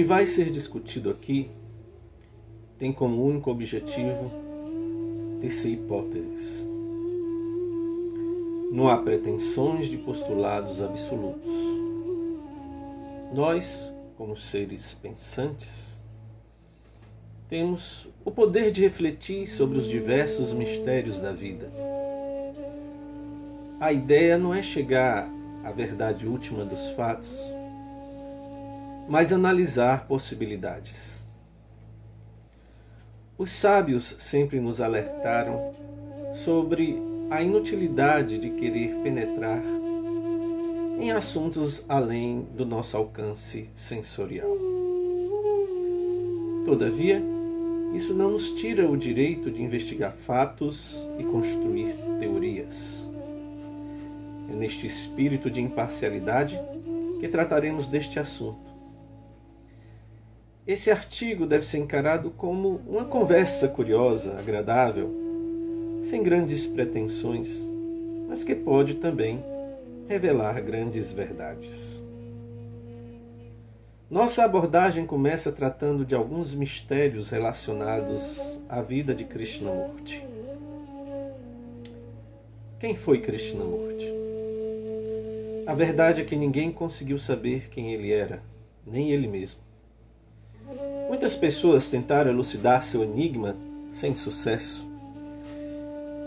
que vai ser discutido aqui tem como único objetivo tecer hipóteses. Não há pretensões de postulados absolutos. Nós, como seres pensantes, temos o poder de refletir sobre os diversos mistérios da vida. A ideia não é chegar à verdade última dos fatos, mas analisar possibilidades. Os sábios sempre nos alertaram sobre a inutilidade de querer penetrar em assuntos além do nosso alcance sensorial. Todavia, isso não nos tira o direito de investigar fatos e construir teorias. É neste espírito de imparcialidade que trataremos deste assunto. Esse artigo deve ser encarado como uma conversa curiosa, agradável, sem grandes pretensões, mas que pode também revelar grandes verdades. Nossa abordagem começa tratando de alguns mistérios relacionados à vida de Krishnamurti. Quem foi Krishnamurti? A verdade é que ninguém conseguiu saber quem ele era, nem ele mesmo. Muitas pessoas tentaram elucidar seu enigma sem sucesso.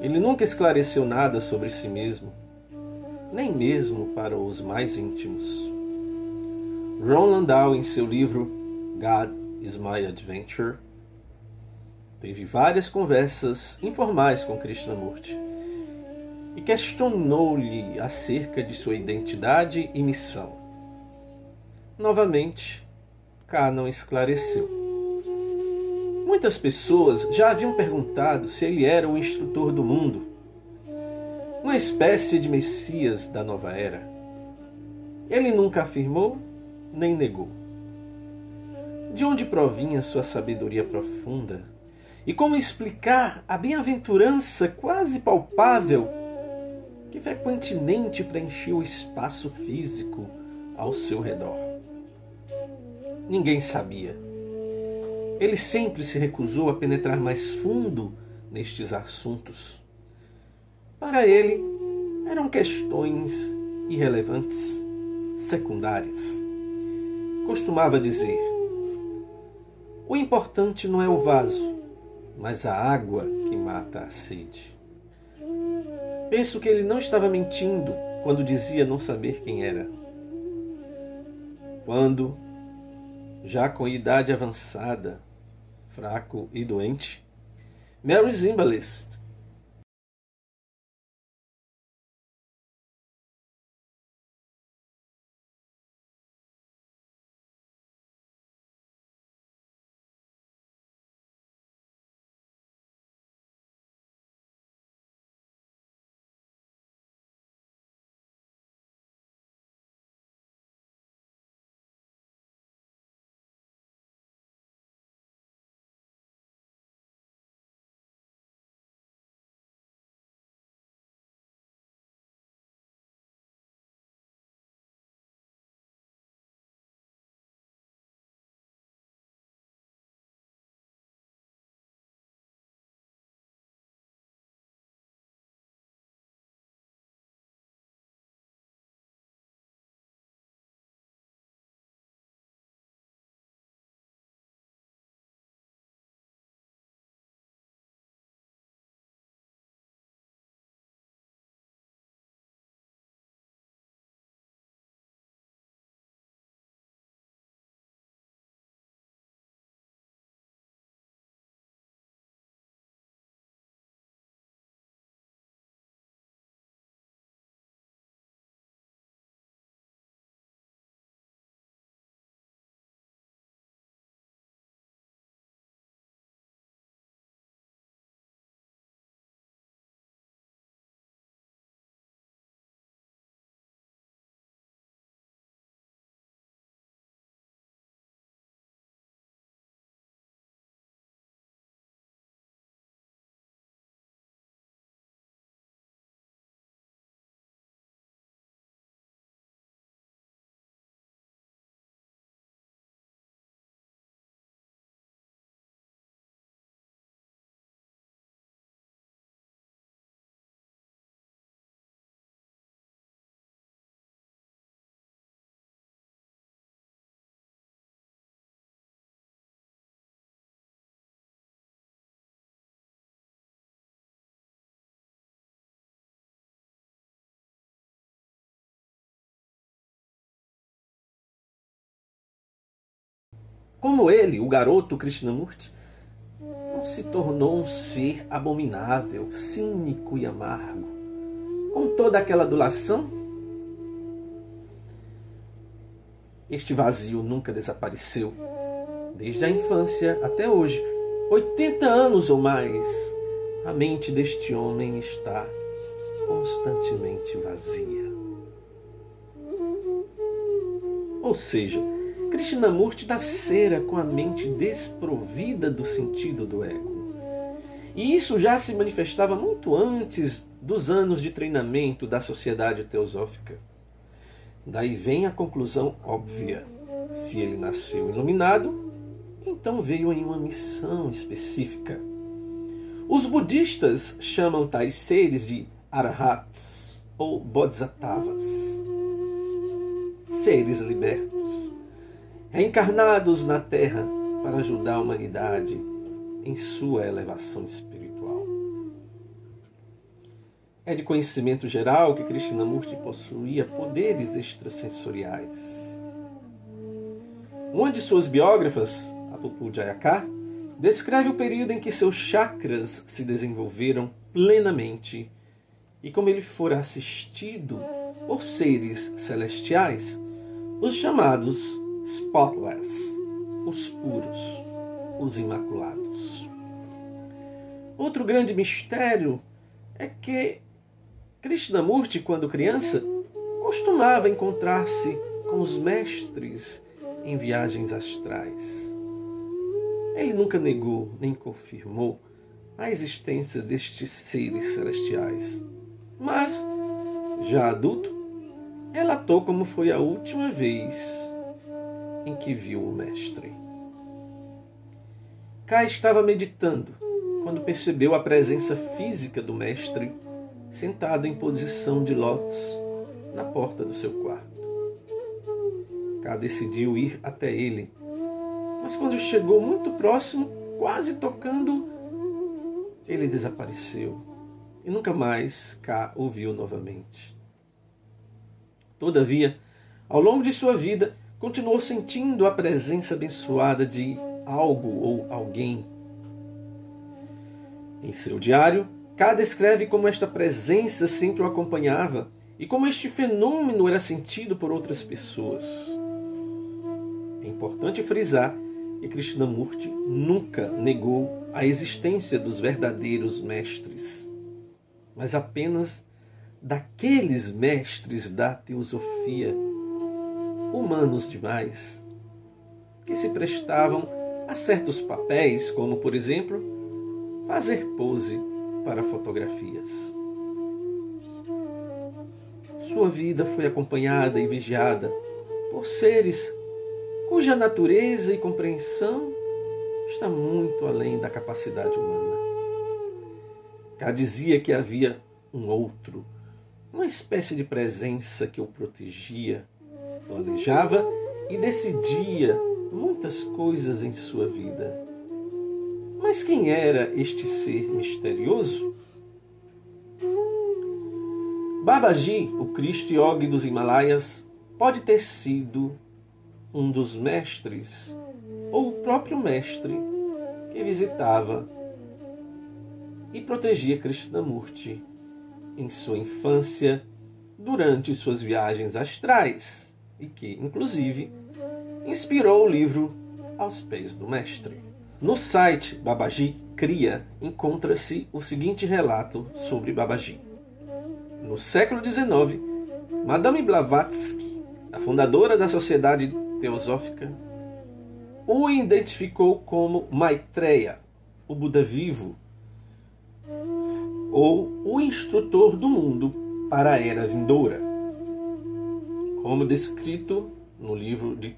Ele nunca esclareceu nada sobre si mesmo, nem mesmo para os mais íntimos. Ron Landau, em seu livro God is My Adventure, teve várias conversas informais com Krishnamurti e questionou-lhe acerca de sua identidade e missão. Novamente, Não esclareceu. Muitas pessoas já haviam perguntado se ele era o instrutor do mundo, uma espécie de Messias da nova era. Ele nunca afirmou nem negou. De onde provinha sua sabedoria profunda? E como explicar a bem-aventurança quase palpável que frequentemente preenchia o espaço físico ao seu redor? Ninguém sabia. Ele sempre se recusou a penetrar mais fundo nestes assuntos. Para ele, eram questões irrelevantes, secundárias costumava dizer: O importante não é o vaso, mas a água que mata a sede. Penso que ele não estava mentindo quando dizia não saber quem era. Quando, já com idade avançada, fraco e doente, Mary Zimbalist como ele, o garoto Krishnamurti, não se tornou um ser abominável, cínico e amargo, com toda aquela adulação? Este vazio nunca desapareceu, desde a infância até hoje, 80 anos ou mais. A mente deste homem está constantemente vazia. Ou seja, Krishnamurti nascera com a mente desprovida do sentido do ego. E isso já se manifestava muito antes dos anos de treinamento da sociedade teosófica. Daí vem a conclusão óbvia. Se ele nasceu iluminado, então veio em uma missão específica. Os budistas chamam tais seres de arahats ou bodhisattvas, seres libertos reencarnados na Terra para ajudar a humanidade em sua elevação espiritual. É de conhecimento geral que Krishnamurti possuía poderes extrasensoriais. Uma de suas biógrafas, Apupu Jayakar, descreve o período em que seus chakras se desenvolveram plenamente e como ele fora assistido por seres celestiais, os chamados spotless, os puros, os imaculados. Outro grande mistério é que Krishnamurti, quando criança, costumava encontrar-se com os mestres em viagens astrais. Ele nunca negou nem confirmou a existência destes seres celestiais. Mas, já adulto, relatou como foi a última vez em que viu o Mestre. Kai estava meditando quando percebeu a presença física do Mestre sentado em posição de lótus na porta do seu quarto. Kai decidiu ir até ele, mas quando chegou muito próximo, quase tocando, ele desapareceu e nunca mais K ouviu novamente. Todavia, ao longo de sua vida, continuou sentindo a presença abençoada de algo ou alguém. Em seu diário, K descreve como esta presença sempre o acompanhava e como este fenômeno era sentido por outras pessoas. É importante frisar que Krishnamurti nunca negou a existência dos verdadeiros mestres, mas apenas daqueles mestres da teosofia humanos demais, que se prestavam a certos papéis, como, por exemplo, fazer pose para fotografias. Sua vida foi acompanhada e vigiada por seres cuja natureza e compreensão está muito além da capacidade humana. Cá dizia que havia um outro, uma espécie de presença que o protegia, planejava e decidia muitas coisas em sua vida. Mas quem era este ser misterioso? Babaji, o Cristo Yogi dos Himalaias, pode ter sido um dos mestres ou o próprio mestre que visitava e protegia Krishnamurti em sua infância durante suas viagens astrais e que, inclusive, inspirou o livro Aos Pés do Mestre. No site Babaji Cria encontra-se o seguinte relato sobre Babaji. No século XIX, Madame Blavatsky, a fundadora da Sociedade Teosófica, o identificou como Maitreya, o Buda vivo, ou o instrutor do mundo para a era vindoura como descrito no livro de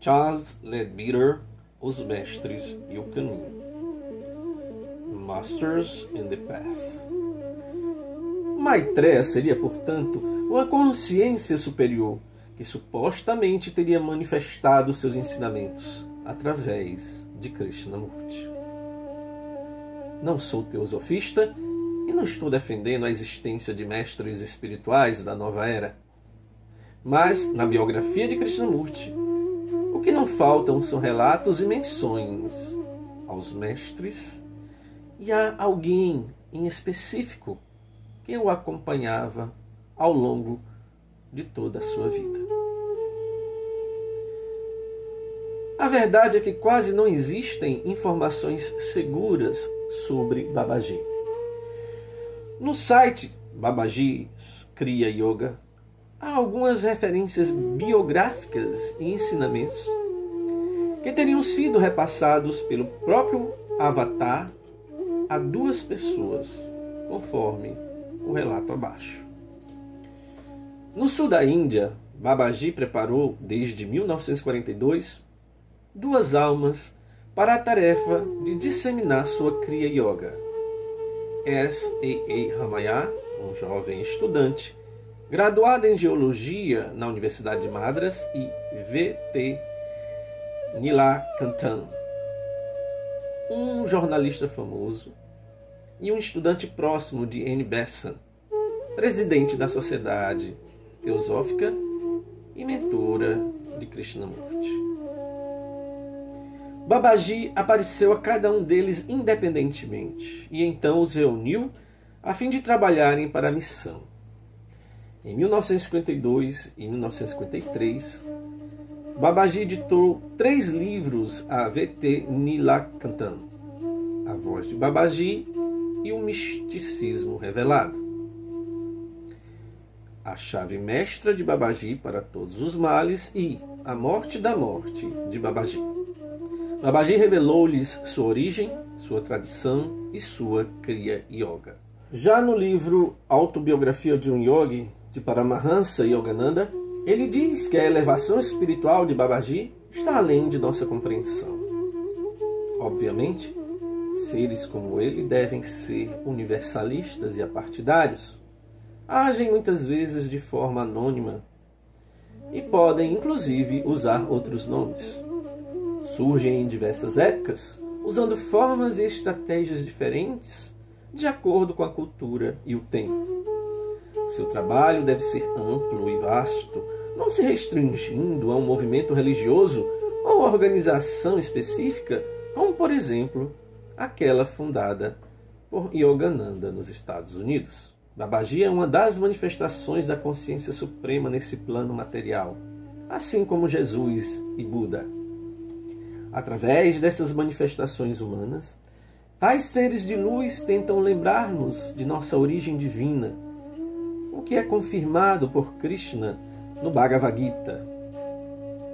Charles Leadbeater, Os Mestres e o Caminho. Masters in the Path. Maitreya seria, portanto, uma consciência superior que supostamente teria manifestado seus ensinamentos através de Krishnamurti. Não sou teosofista e não estou defendendo a existência de mestres espirituais da nova era. Mas, na biografia de Krishnamurti, o que não faltam são relatos e menções aos mestres e a alguém em específico que o acompanhava ao longo de toda a sua vida. A verdade é que quase não existem informações seguras sobre Babaji. No site Babaji Kriya Yoga há algumas referências biográficas e ensinamentos que teriam sido repassados pelo próprio Avatar a duas pessoas, conforme o relato abaixo. No sul da Índia, Babaji preparou, desde 1942, duas almas para a tarefa de disseminar sua Kriya Yoga. S.A.A. Ramaya, um jovem estudante, graduado em Geologia na Universidade de Madras, e V.T. Nilakantan, um jornalista famoso e um estudante próximo de N. Besson, presidente da Sociedade Teosófica e mentora de Krishnamurti. Babaji apareceu a cada um deles independentemente e então os reuniu a fim de trabalharem para a missão. Em 1952 e 1953, Babaji editou três livros a V.T. Nilakantan, A Voz de Babaji e o Misticismo Revelado. A Chave Mestra de Babaji para Todos os Males e A Morte da Morte de Babaji. Babaji revelou-lhes sua origem, sua tradição e sua Kriya Yoga. Já no livro Autobiografia de um Yogi, de Paramahansa Yogananda, ele diz que a elevação espiritual de Babaji está além de nossa compreensão. Obviamente, seres como ele devem ser universalistas e apartidários. Agem muitas vezes de forma anônima e podem, inclusive, usar outros nomes. Surgem em diversas épocas, usando formas e estratégias diferentes de acordo com a cultura e o tempo. Seu trabalho deve ser amplo e vasto, não se restringindo a um movimento religioso ou organização específica, como por exemplo aquela fundada por Yogananda nos Estados Unidos. Babaji é uma das manifestações da consciência suprema nesse plano material, assim como Jesus e Buda. Através dessas manifestações humanas, tais seres de luz tentam lembrar-nos de nossa origem divina, o que é confirmado por Krishna no Bhagavad Gita,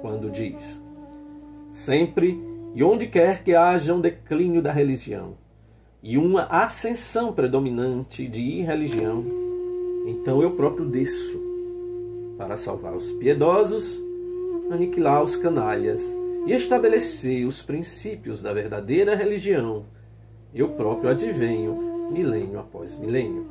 quando diz: Sempre e onde quer que haja um declínio da religião e uma ascensão predominante de irreligião, então eu próprio desço para salvar os piedosos, aniquilar os canalhas e estabelecer os princípios da verdadeira religião. Eu próprio advenho milênio após milênio.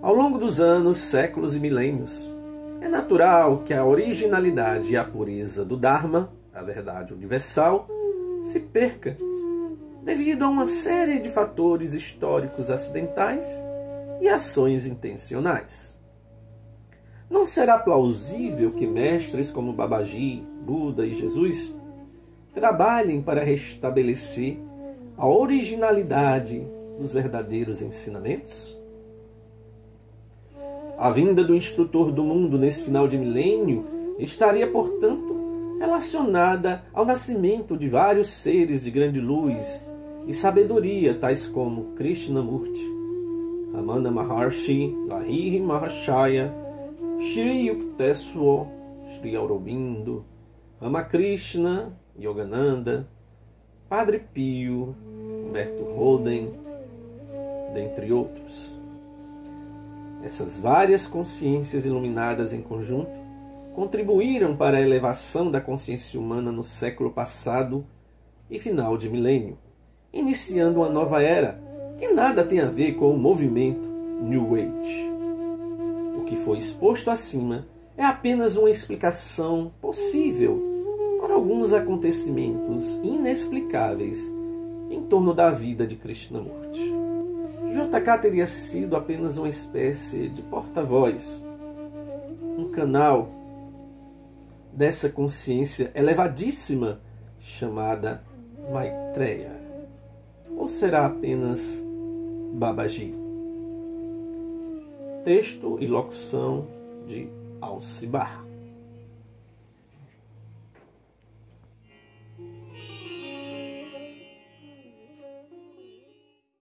Ao longo dos anos, séculos e milênios, é natural que a originalidade e a pureza do Dharma, a verdade universal, se perca devido a uma série de fatores históricos acidentais e ações intencionais. Não será plausível que mestres como Babaji, Buda e Jesus trabalhem para restabelecer a originalidade dos verdadeiros ensinamentos? A vinda do instrutor do mundo nesse final de milênio estaria, portanto, relacionada ao nascimento de vários seres de grande luz e sabedoria, tais como Krishnamurti, Ramana Maharshi, Lahiri Mahashaya, Shri Yukteswar, Shri Aurobindo, Ramakrishna, Yogananda, Padre Pio, Humberto Roden, dentre outros. Essas várias consciências iluminadas em conjunto contribuíram para a elevação da consciência humana no século passado e final de milênio, iniciando uma nova era que nada tem a ver com o movimento New Age. O que foi exposto acima é apenas uma explicação possível para alguns acontecimentos inexplicáveis em torno da vida de Krishnamurti. JK teria sido apenas uma espécie de porta-voz, um canal dessa consciência elevadíssima chamada Maitreya? Ou será apenas Babaji? Texto e locução de Alcibar.